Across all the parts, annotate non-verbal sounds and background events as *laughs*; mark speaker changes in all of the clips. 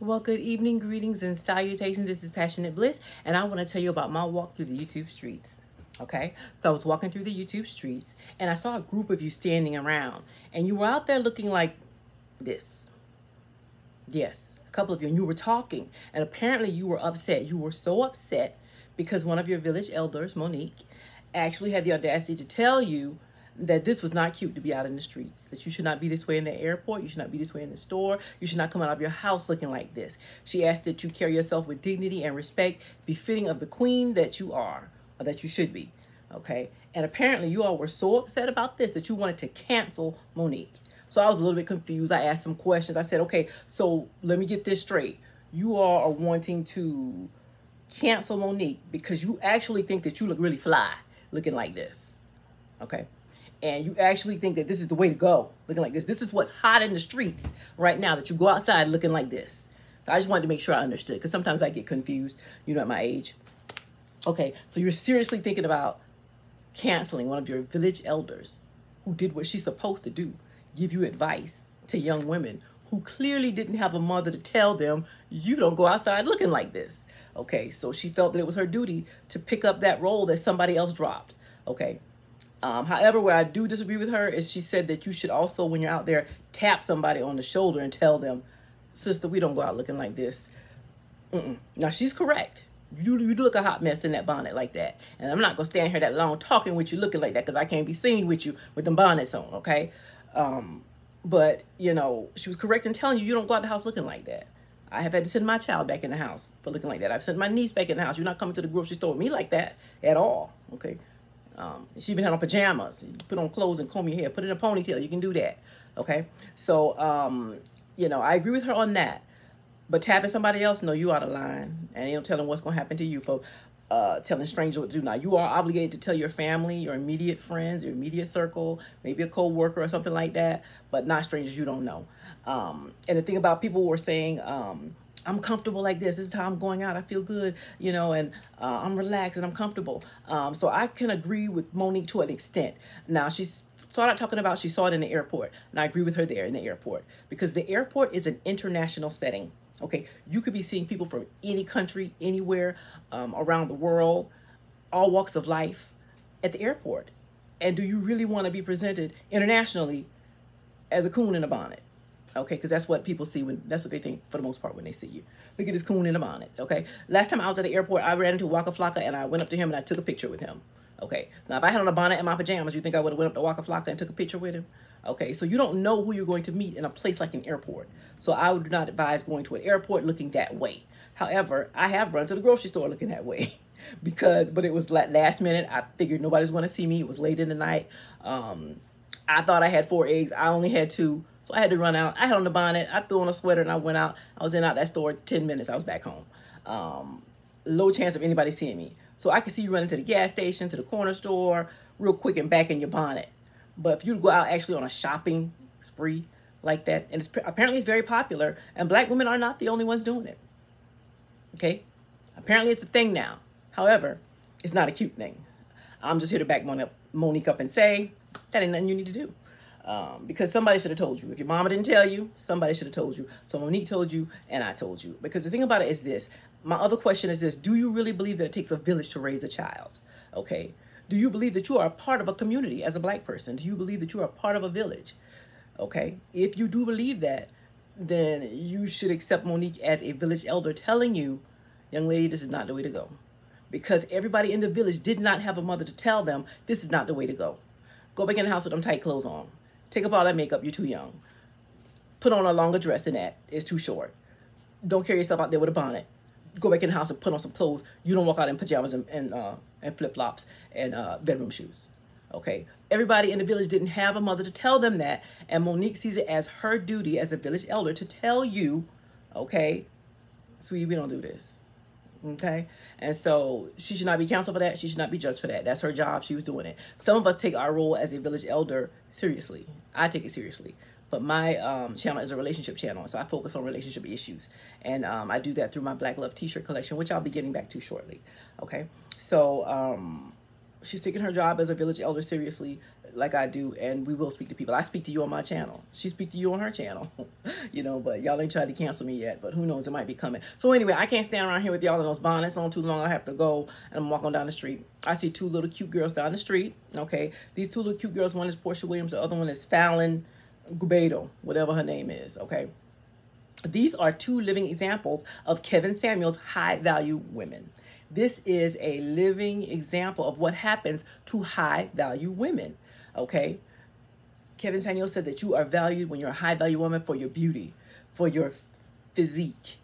Speaker 1: Well, good evening, greetings, and salutations. This is Passionate Bliss, and I want to tell you about my walk through the YouTube streets. Okay, so I was walking through the YouTube streets, and I saw a group of you standing around, and you were out there looking like this. Yes, a couple of you, and you were talking, and apparently you were upset. You were so upset because one of your village elders, Monique, actually had the audacity to tell you that this was not cute to be out in the streets, that you should not be this way in the airport, you should not be this way in the store, you should not come out of your house looking like this. She asked that you carry yourself with dignity and respect befitting of the queen that you are, or that you should be. Okay? And apparently you all were so upset about this that you wanted to cancel Monique. So I was a little bit confused. I asked some questions. I said, okay, so let me get this straight. You all are wanting to cancel Monique because you actually think that you look really fly looking like this. Okay? And you actually think that this is the way to go, looking like this. This is what's hot in the streets right now, that you go outside looking like this. So I just wanted to make sure I understood, because sometimes I get confused, you know, at my age. Okay, so you're seriously thinking about canceling one of your village elders who did what she's supposed to do, give you advice to young women who clearly didn't have a mother to tell them, you don't go outside looking like this. Okay, so she felt that it was her duty to pick up that role that somebody else dropped. Okay, um, however, where I do disagree with her is she said that you should also, when you're out there, tap somebody on the shoulder and tell them, sister, we don't go out looking like this. Mm-mm. Now, she's correct. You, you look a hot mess in that bonnet like that. And I'm not going to stand here that long talking with you looking like that because I can't be seen with you with them bonnets on, okay? Um, but, you know, she was correct in telling you you don't go out the house looking like that. I have had to send my child back in the house for looking like that. I've sent my niece back in the house. You're not coming to the grocery store with me like that at all, okay? Um, she even had on pajamas. Put on clothes and comb your hair. Put in a ponytail. You can do that. Okay. So, um, you know, I agree with her on that. But tapping somebody else, no, you out of line. And you know, telling what's going to happen to you for uh, telling strangers what to do. Now, you are obligated to tell your family, your immediate friends, your immediate circle, maybe a co-worker or something like that, but not strangers you don't know. Um, and the thing about people were saying, um, I'm comfortable like this. This is how I'm going out. I feel good, you know, and uh, I'm relaxed and I'm comfortable. Um, so I can agree with Monique to an extent. Now she started talking about she saw it in the airport, and I agree with her there in the airport because the airport is an international setting. Okay, you could be seeing people from any country, anywhere um, around the world, all walks of life at the airport. And do you really want to be presented internationally as a coon in a bonnet? Okay? Because that's what people see when, that's what they think for the most part when they see you. Look at this coon in a bonnet, okay? Last time I was at the airport, I ran into Waka Flocka and I went up to him and I took a picture with him, okay? Now, if I had on a bonnet and my pajamas, you think I would have went up to Waka Flocka and took a picture with him? Okay, so you don't know who you're going to meet in a place like an airport. So I would not advise going to an airport looking that way. However, I have run to the grocery store looking that way *laughs* because, but it was last minute. I figured nobody's going to see me. It was late in the night. Um, I thought I had four eggs. I only had two. So I had to run out. I had on the bonnet. I threw on a sweater and I went out. I was in out that store 10 minutes. I was back home. Um, low chance of anybody seeing me. So I could see you running to the gas station, to the corner store, real quick and back in your bonnet. But if you go out actually on a shopping spree like that, and it's apparently it's very popular, and black women are not the only ones doing it. Okay? Apparently it's a thing now. However, it's not a cute thing. I'm just here to back Monique up and say, that ain't nothing you need to do. Um, because somebody should have told you. If your mama didn't tell you, somebody should have told you. So Monique told you, and I told you. Because the thing about it is this. My other question is this. Do you really believe that it takes a village to raise a child? Okay. Do you believe that you are a part of a community as a black person? Do you believe that you are a part of a village? Okay. If you do believe that, then you should accept Monique as a village elder telling you, young lady, this is not the way to go. Because everybody in the village did not have a mother to tell them this is not the way to go. Go back in the house with them tight clothes on. Take up all that makeup. You're too young. Put on a longer dress than that. It's too short. Don't carry yourself out there with a bonnet. Go back in the house and put on some clothes. You don't walk out in pajamas and and, uh, and flip flops and uh, bedroom shoes. Okay. Everybody in the village didn't have a mother to tell them that, and Monique sees it as her duty as a village elder to tell you, okay, sweetie, we don't do this. Okay. And so she should not be counseled for that. She should not be judged for that. That's her job. She was doing it. Some of us take our role as a village elder seriously. I take it seriously. But my um, channel is a relationship channel. So I focus on relationship issues. And um, I do that through my Black Love t-shirt collection, which I'll be getting back to shortly. Okay. So um, she's taking her job as a village elder seriously. Like I do, and we will speak to people. I speak to you on my channel. She speak to you on her channel, *laughs* you know. But y'all ain't tried to cancel me yet. But who knows? It might be coming. So anyway, I can't stand around here with y'all in those bonnets on too long. I have to go and I'm walking down the street. I see two little cute girls down the street. Okay, these two little cute girls. One is Porsha Williams. The other one is Falynn Gubedo, whatever her name is. Okay. These are two living examples of Kevin Samuels' high value women. This is a living example of what happens to high value women. Okay. Kevin Samuels said that you are valued when you're a high value woman for your beauty, for your physique,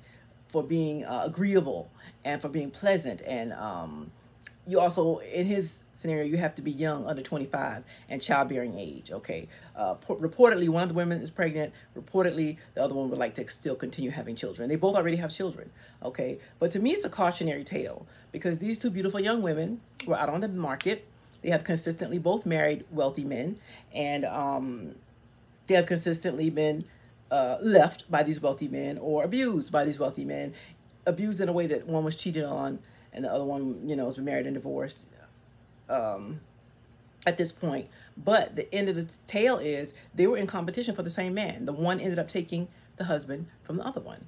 Speaker 1: for being uh, agreeable, and for being pleasant. And um, you also, in his scenario, you have to be young, under 25, and childbearing age. Okay. Uh, reportedly, one of the women is pregnant. Reportedly, the other one would like to still continue having children. They both already have children. Okay. But to me, it's a cautionary tale because these two beautiful young women were out on the market. They have consistently both married wealthy men, and um, they have consistently been uh, left by these wealthy men or abused by these wealthy men, abused in a way that one was cheated on and the other one, you know, has been married and divorced um, at this point. But the end of the tale is they were in competition for the same man. The one ended up taking the husband from the other one,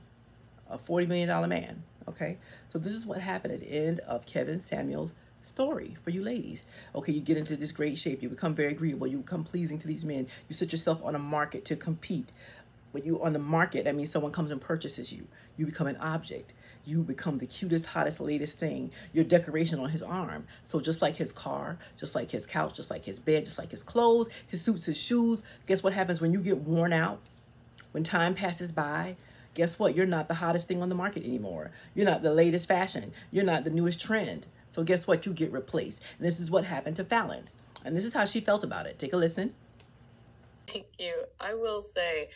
Speaker 1: a $40 million man. Okay, so this is what happened at the end of Kevin Samuels' story for you ladies. Okay, you get into this great shape, you become very agreeable, you become pleasing to these men, you set yourself on a market to compete. When you on the market, that means someone comes and purchases you. You become an object. You become the cutest, hottest, latest thing. Your decoration on his arm. So just like his car, just like his couch, just like his bed, just like his clothes, his suits, his shoes. Guess what happens when you get worn out? When time passes by, guess what? You're not the hottest thing on the market anymore. You're not the latest fashion. You're not the newest trend. So guess what? You get replaced. And this is what happened to Falynn. And this is how she felt about it. Take a listen.
Speaker 2: Thank you. I will say,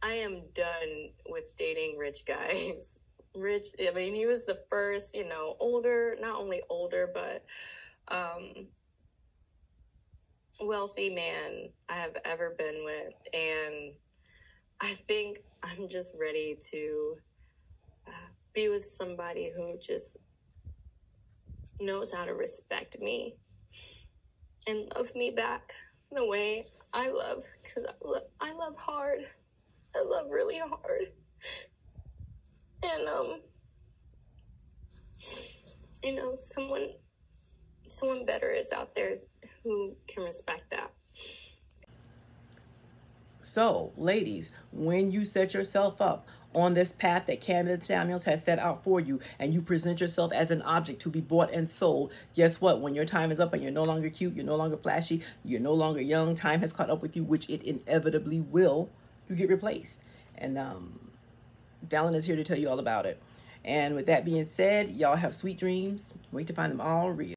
Speaker 2: I am done with dating rich guys. *laughs* Rich, I mean, he was the first, you know, older, not only older, but um, wealthy man I have ever been with. And I think I'm just ready to uh, be with somebody who just knows how to respect me and love me back the way I love because I, lo- I love hard. I love really hard. And um you know, someone someone better is out there who can respect that.
Speaker 1: So, ladies, when you set yourself up on this path that Kevin Samuels has set out for you and you present yourself as an object to be bought and sold, guess what? When your time is up and you're no longer cute, you're no longer flashy, you're no longer young, time has caught up with you, which it inevitably will, you get replaced. And um, Falynn is here to tell you all about it. And with that being said, y'all have sweet dreams. Wait to find them all real.